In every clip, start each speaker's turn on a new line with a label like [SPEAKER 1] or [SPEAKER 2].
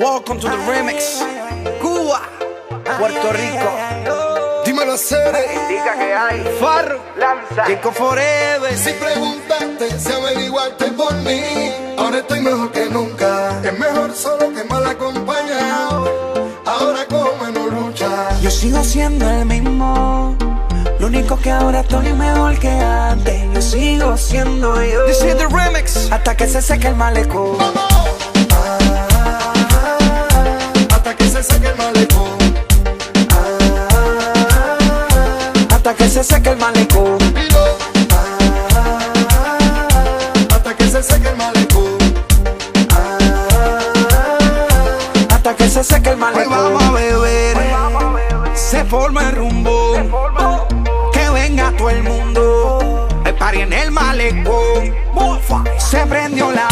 [SPEAKER 1] Welcome to the remix. Cuba, Puerto Rico.
[SPEAKER 2] Dímelo hacer.
[SPEAKER 3] Indica que hay.
[SPEAKER 1] Farro,
[SPEAKER 3] Lanza.
[SPEAKER 1] Chico Forever.
[SPEAKER 2] Si preguntaste, si averiguaste por mí, ahora estoy mejor que nunca. Es mejor solo que mal acompañado. Ahora como no lucha.
[SPEAKER 4] Yo sigo siendo el mismo. Lo único que ahora estoy mejor que antes. Yo sigo siendo yo.
[SPEAKER 1] This is the remix.
[SPEAKER 4] Hasta que se seque el malecón.
[SPEAKER 2] Se seque el
[SPEAKER 1] Hoy
[SPEAKER 4] malecón.
[SPEAKER 1] vamos a beber. Se forma el rumbo. Que venga todo el mundo. El party en el malecón. Se prendió la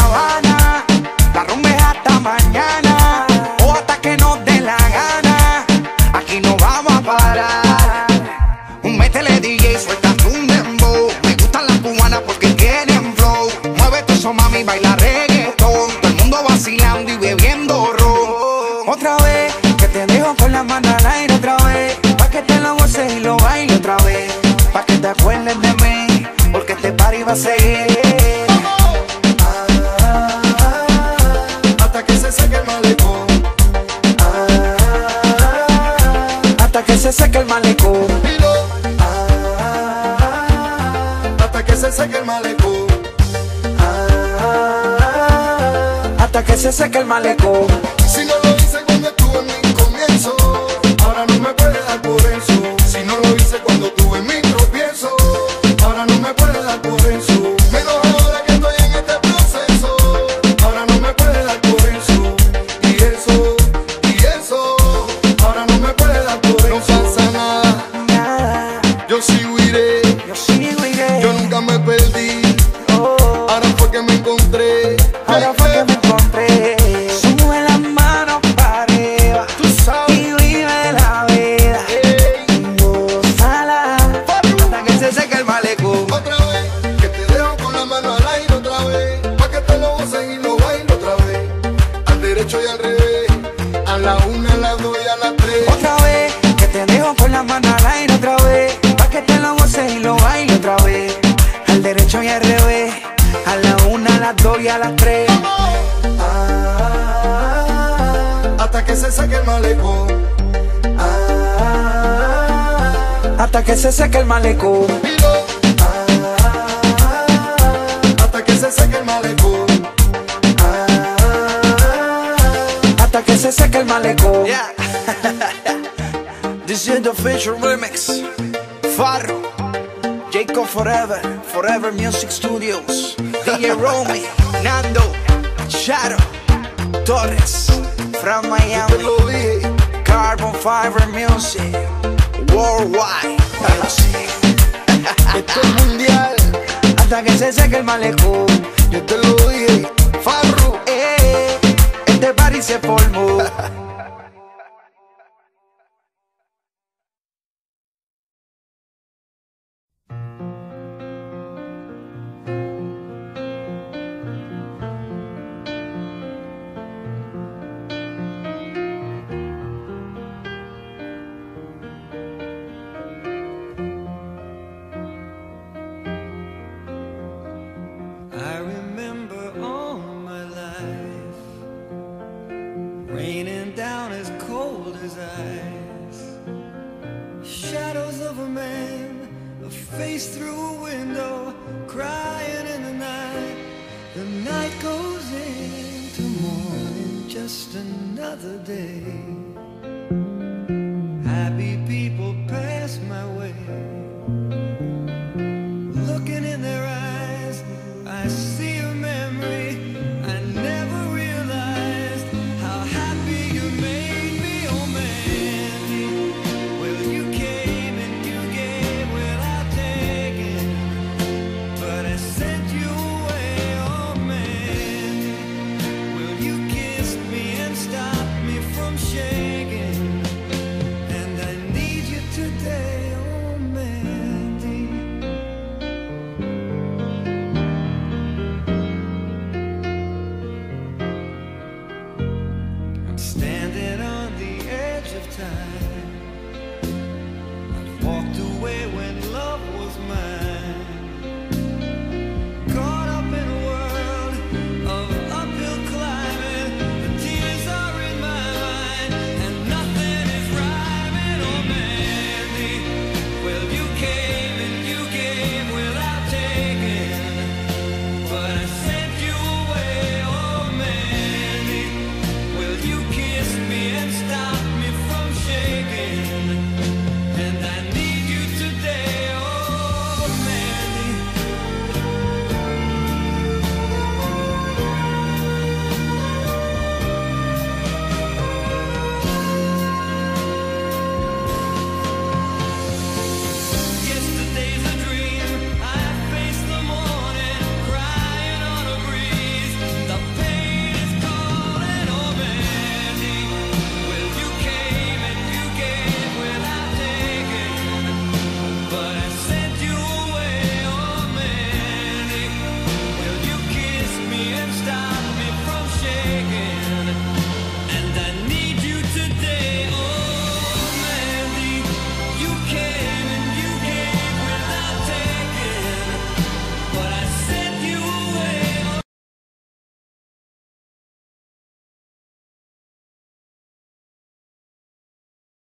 [SPEAKER 4] seguir.
[SPEAKER 2] Hasta que se seque el malecón.
[SPEAKER 4] Hasta que se seque el malecón.
[SPEAKER 2] Hasta que se seque el malecón.
[SPEAKER 4] Hasta que se seque el malecón.
[SPEAKER 2] Si no lo hice cuando estuve en mi derecho y al revés. A la una, a las dos y a las tres. Ah, hasta que se saque el malecón.
[SPEAKER 4] Ah, hasta que se seque el malecón.
[SPEAKER 2] Ah, hasta que se saque el malecón.
[SPEAKER 4] Ah, hasta que se seque el malecón.
[SPEAKER 1] Yeah. this is the official remix. Farro. Jacob Forever. Forever Music Studios. DJ Romy. Nando. Shadow. Torres. From Miami. Carbon Fiber Music. Worldwide Music.
[SPEAKER 2] esto es mundial,
[SPEAKER 4] Hasta que se seque el malecón.
[SPEAKER 2] yo te lo dije, Farru.
[SPEAKER 4] Eh, este party se formó.
[SPEAKER 5] Ice. Shadows of a man, a face through a window, crying in the night. The night goes into morning, just another day. side